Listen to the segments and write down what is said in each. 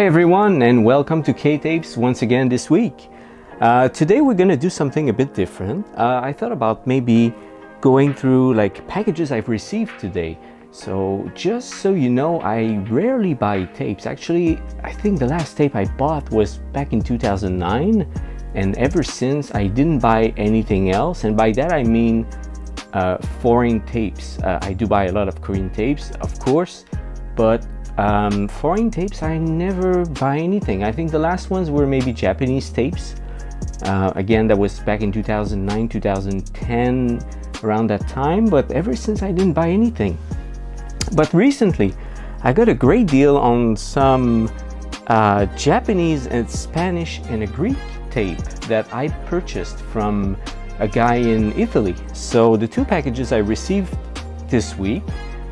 Hi everyone and welcome to K-Tapes once again this week. Uh, today we're gonna do something a bit different. Uh, I thought about maybe going through like packages I've received today. So just so you know, I rarely buy tapes. Actually, I think the last tape I bought was back in 2009 and ever since I didn't buy anything else. And by that I mean uh, foreign tapes. Uh, I do buy a lot of Korean tapes, of course, but um, foreign tapes, I never buy anything. I think the last ones were maybe Japanese tapes. Uh, again, that was back in 2009, 2010, around that time. But ever since, I didn't buy anything. But recently, I got a great deal on some uh, Japanese and Spanish and a Greek tape that I purchased from a guy in Italy. So the two packages I received this week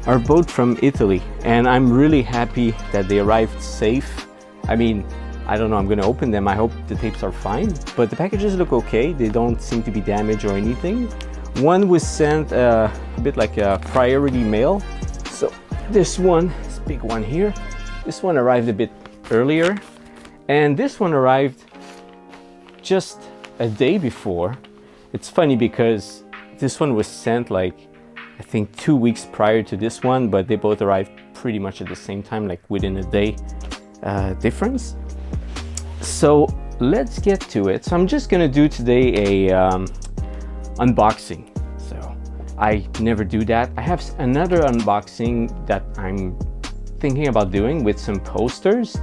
are boat from Italy and I'm really happy that they arrived safe. I mean, I don't know, I'm gonna open them. I hope the tapes are fine, but the packages look okay. They don't seem to be damaged or anything. One was sent uh, a bit like a priority mail. So this one, this big one here, this one arrived a bit earlier and this one arrived just a day before. It's funny because this one was sent like I think two weeks prior to this one, but they both arrived pretty much at the same time, like within a day uh, difference. So let's get to it. So I'm just gonna do today a um, unboxing. So I never do that. I have another unboxing that I'm thinking about doing with some posters.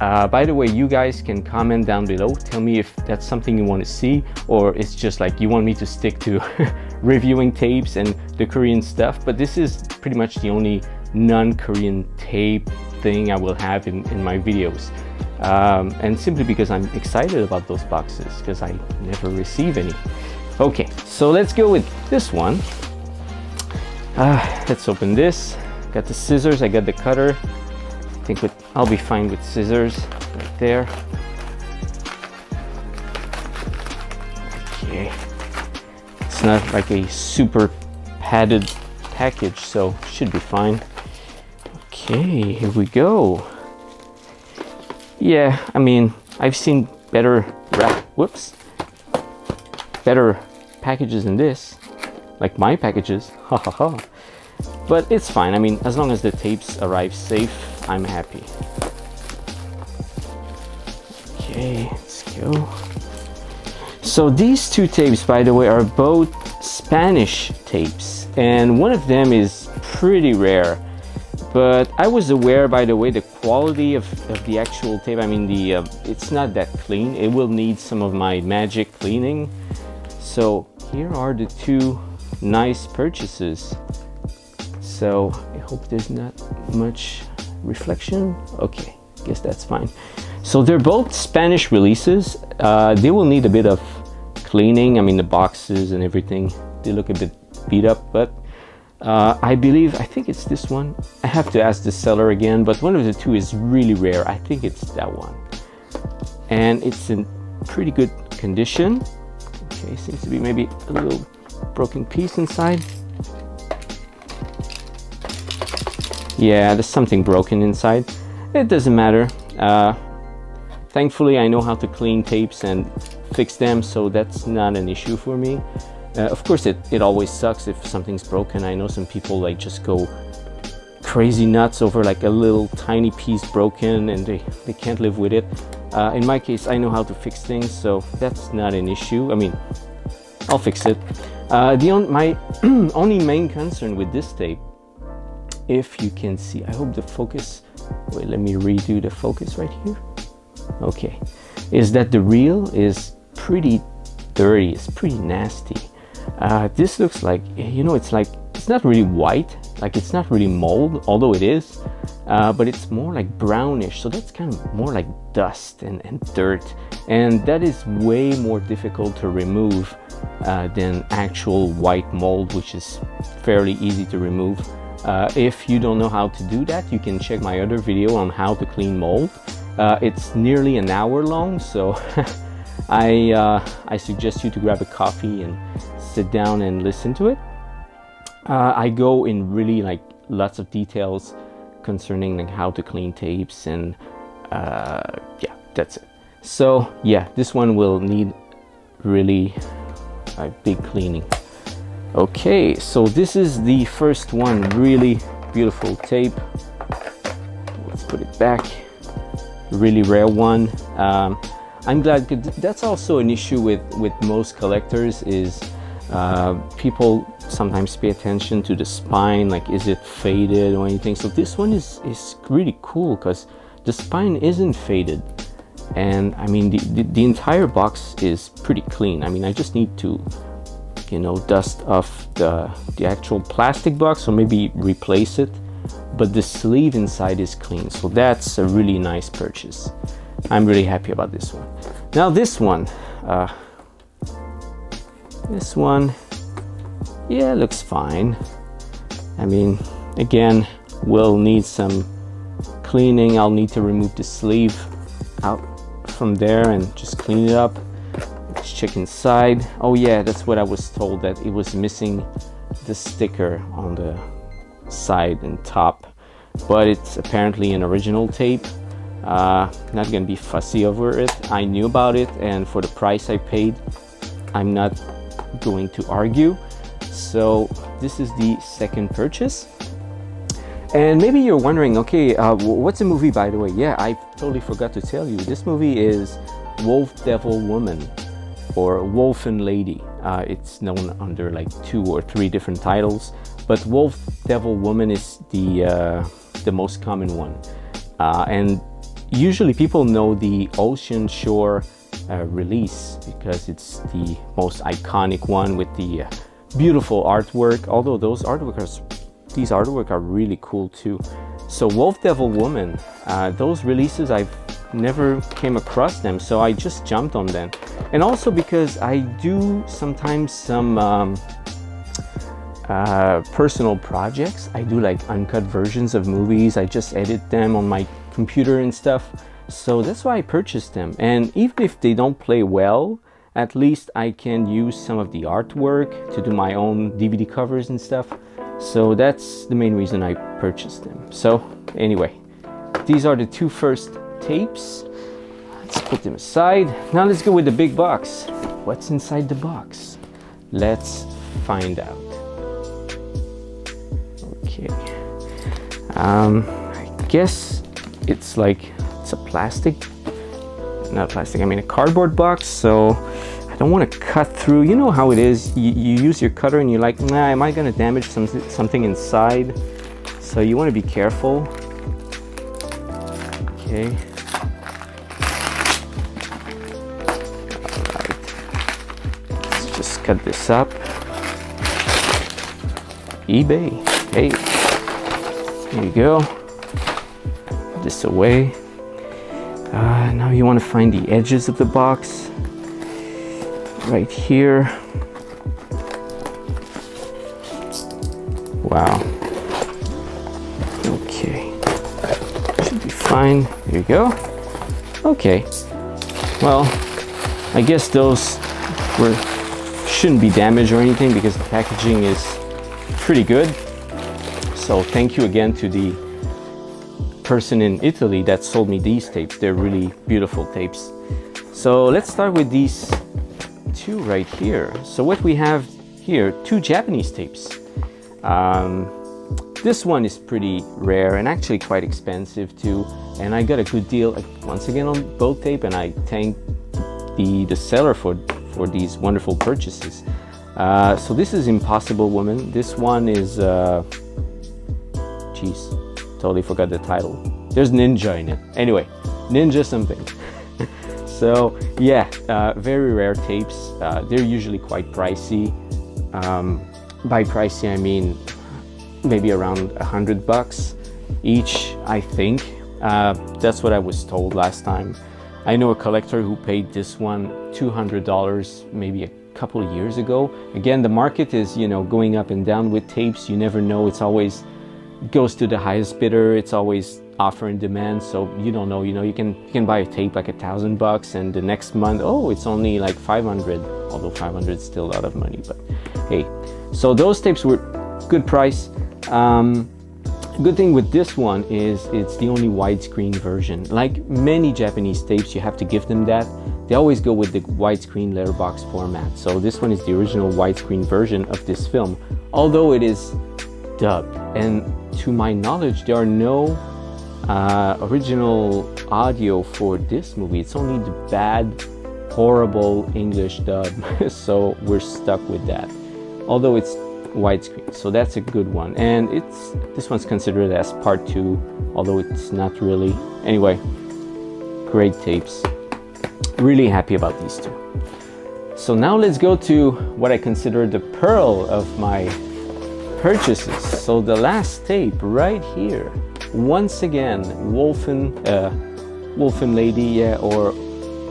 Uh, by the way, you guys can comment down below. Tell me if that's something you want to see or it's just like you want me to stick to reviewing tapes and the Korean stuff. But this is pretty much the only non-Korean tape thing I will have in, in my videos. Um, and simply because I'm excited about those boxes because I never receive any. Okay, so let's go with this one. Uh, let's open this. Got the scissors, I got the cutter. I think with, I'll be fine with scissors right there. It's not like a super padded package, so should be fine. Okay, here we go. Yeah, I mean, I've seen better wrap, whoops, better packages than this, like my packages, ha ha ha. But it's fine, I mean, as long as the tapes arrive safe, I'm happy. Okay, let's go. So these two tapes, by the way, are both Spanish tapes, and one of them is pretty rare. But I was aware, by the way, the quality of, of the actual tape, I mean, the uh, it's not that clean. It will need some of my magic cleaning. So here are the two nice purchases. So I hope there's not much reflection okay guess that's fine so they're both spanish releases. Uh, they will need a bit of cleaning. I mean the boxes and everything they look a bit beat up but uh, i believe i think it's this one. I have to ask the seller again but one of the two is really rare. I think it's that one. And it's in pretty good condition. Okay seems to be maybe a little broken piece inside. Yeah, there's something broken inside. It doesn't matter. Uh, thankfully, I know how to clean tapes and fix them, so that's not an issue for me. Uh, of course, it, it always sucks if something's broken. I know some people like just go crazy nuts over like a little tiny piece broken and they, they can't live with it. Uh, in my case, I know how to fix things, so that's not an issue. I mean, I'll fix it. Uh, the on, my only main concern with this tape if you can see i hope the focus wait let me redo the focus right here okay. Is that the reel is pretty dirty. It's pretty nasty. Uh, this looks like you know it's like it's not really white. Like it's not really mold although it is. Uh, but it's more like brownish. So that's kind of more like dust and, and dirt. And that is way more difficult to remove uh, than actual white mold which is fairly easy to remove uh, if you don't know how to do that, you can check my other video on how to clean mold. Uh, it's nearly an hour long, so I, uh, I suggest you to grab a coffee and sit down and listen to it. Uh, I go in really like lots of details concerning like how to clean tapes and uh, yeah, that's it. So yeah, this one will need really a big cleaning. Okay, so this is the first one, really beautiful tape. Let's put it back. Really rare one. Um, I'm glad that's also an issue with with most collectors is uh, people sometimes pay attention to the spine, like is it faded or anything. So this one is is really cool because the spine isn't faded and I mean the, the, the, entire box is pretty clean I mean I just need to you know dust off the the actual plastic box or maybe replace it. But the sleeve inside is clean so that's a really nice purchase. I'm really happy about this one. Now this one uh, this one yeah looks fine. I mean again we'll need some cleaning. I'll need to remove the sleeve out from there and just clean it up. Let's check inside. Oh yeah, that's what I was told that it was missing the sticker on the side and top. But it's apparently an original tape. Uh, not gonna be fussy over it. I knew about it and for the price I paid, I'm not going to argue. So this is the second purchase. And maybe you're wondering, okay, uh, what's the movie by the way? Yeah, I totally forgot to tell you. This movie is Wolf Devil Woman or Wolfen Lady. Uh, it's known under like two or three different titles, but Wolf Devil Woman is the uh, the most common one. Uh, and usually people know the Ocean Shore uh, release because it's the most iconic one with the uh, beautiful artwork. Although those artworks these artwork are really cool too. So Wolf Devil Woman, uh, those releases I've never came across them, so I just jumped on them. And also because I do sometimes some um, uh, personal projects. I do like uncut versions of movies. I just edit them on my computer and stuff. So that's why I purchased them. And even if they don't play well, at least I can use some of the artwork to do my own DVD covers and stuff. So that's the main reason I purchased them. So anyway, these are the two first tapes. Let's put them aside. Now let's go with the big box. What's inside the box? Let's find out. Okay. Um, I guess it's like, it's a plastic, not plastic, I mean a cardboard box. So I don't want to cut through. You know how it is. You, you use your cutter and you're like, nah, am I going to damage some, something inside? So you want to be careful. Okay. Cut this up. eBay. Hey. There you go. Put this away. Uh, now you want to find the edges of the box right here. Wow. Okay. Should be fine. Here you go. Okay. Well, I guess those were shouldn't be damaged or anything because the packaging is pretty good. So thank you again to the person in Italy that sold me these tapes. They're really beautiful tapes. So let's start with these two right here. So what we have here, two Japanese tapes. Um, this one is pretty rare and actually quite expensive too. And I got a good deal uh, once again on both tape and I thank the, the seller for, for these wonderful purchases. Uh, so this is Impossible Woman. This one is, uh, geez, totally forgot the title. There's Ninja in it. Anyway, Ninja something. So yeah, uh, very rare tapes. Uh, they're usually quite pricey. Um, by pricey, I mean maybe around a hundred bucks each, I think. Uh, that's what I was told last time. I know a collector who paid this one $200 maybe a couple years ago. Again, the market is, you know, going up and down with tapes. You never know. It's always goes to the highest bidder. It's always offer and demand so you don't know you know you can you can buy a tape like a thousand bucks and the next month oh it's only like 500 although 500 is still a lot of money but hey so those tapes were good price um, Good thing with this one is it's the only widescreen version. Like many Japanese tapes, you have to give them that. They always go with the widescreen letterbox format. So this one is the original widescreen version of this film, although it is dubbed. And to my knowledge, there are no uh, original audio for this movie. It's only the bad, horrible English dub. so we're stuck with that. Although it's widescreen, so that's a good one. And it's this one's considered as part two, although it's not really. Anyway, great tapes. Really happy about these two. So now let's go to what I consider the pearl of my purchases. So the last tape right here once again, Wolfen, uh, Wolfen Lady, yeah, or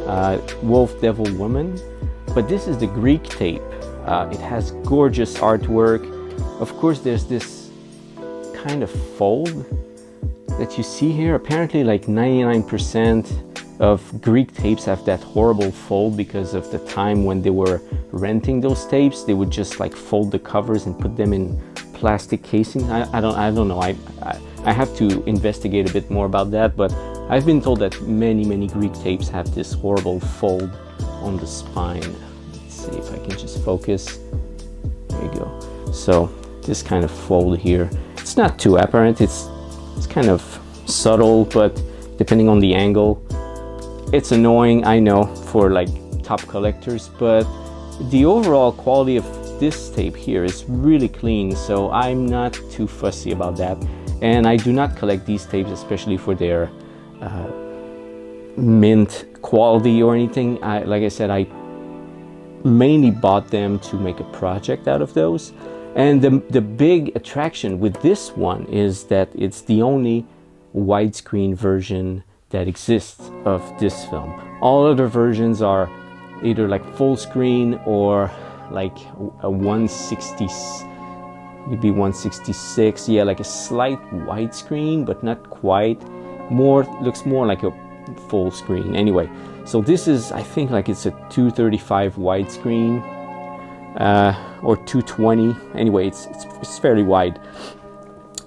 uh, Wolf Devil Woman. But this is the Greek tape. Uh, it has gorgeous artwork. Of course, there's this kind of fold that you see here. Apparently, like 99% of Greek tapes have that horrible fold because of the time when they were renting those tapes. They would just like fold the covers and put them in plastic casing. I, I don't I don't know. I, I I have to investigate a bit more about that, but I've been told that many, many Greek tapes have this horrible fold on the spine. See if I can just focus. There you go. So this kind of fold here, it's not too apparent. It's, it's kind of subtle, but depending on the angle, it's annoying, I know, for like top collectors, but the overall quality of this tape here is really clean, so I'm not too fussy about that. And I do not collect these tapes, especially for their uh, mint quality or anything. I, like I said, I mainly bought them to make a project out of those. And the, the big attraction with this one is that it's the only widescreen version that exists of this film. All other versions are either like full screen or like a 160 maybe 166 yeah like a slight widescreen but not quite more looks more like a full screen anyway so this is I think like it's a 235 widescreen uh, or 220 anyway it's, it's, it's fairly wide.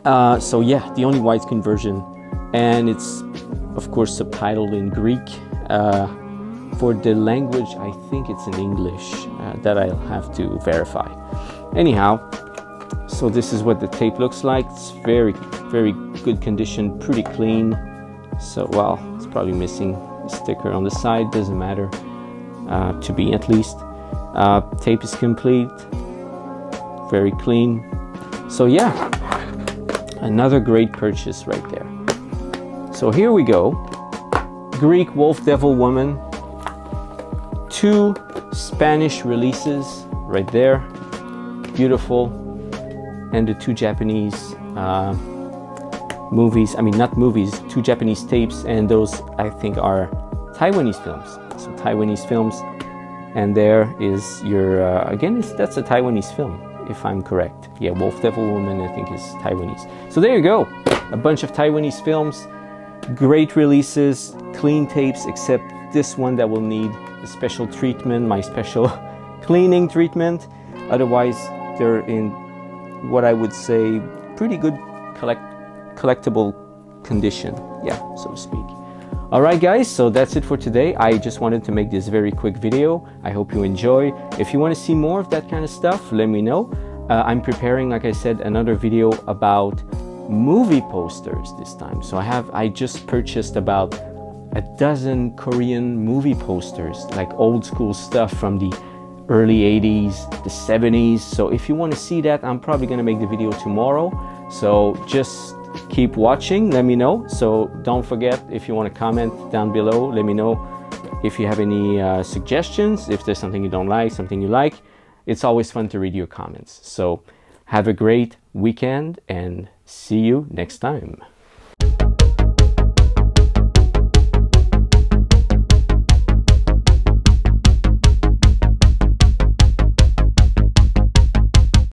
Uh, so yeah the only widescreen version and it's of course subtitled in Greek. Uh, for the language I think it's in English uh, that I'll have to verify. Anyhow so this is what the tape looks like. It's very very good condition pretty clean. So well it's probably missing sticker on the side doesn't matter uh, to be at least. Uh, tape is complete very clean. So yeah another great purchase right there. So here we go. Greek Wolf Devil Woman. Two Spanish releases right there. Beautiful. And the two Japanese uh, movies. I mean, not movies, two Japanese tapes, and those I think are Taiwanese films. So Taiwanese films, and there is your uh, again. that's a Taiwanese film, if I'm correct. Yeah, Wolf Devil Woman, I think is Taiwanese. So there you go, a bunch of Taiwanese films, great releases, clean tapes, except this one that will need a special treatment, my special cleaning treatment. Otherwise, they're in what I would say pretty good collect collectible condition, yeah, so to speak. All right, guys, so that's it for today. I just wanted to make this very quick video. I hope you enjoy. If you want to see more of that kind of stuff, let me know. Uh, I'm preparing, like I said, another video about movie posters this time. So I have, I just purchased about a dozen Korean movie posters, like old school stuff from the early 80s, the 70s. So if you want to see that, I'm probably going to make the video tomorrow. So just keep watching, let me know. So don't forget, if you want to comment down below, let me know if you have any uh, suggestions, if there's something you don't like, something you like. It's always fun to read your comments. So have a great weekend and see you next time.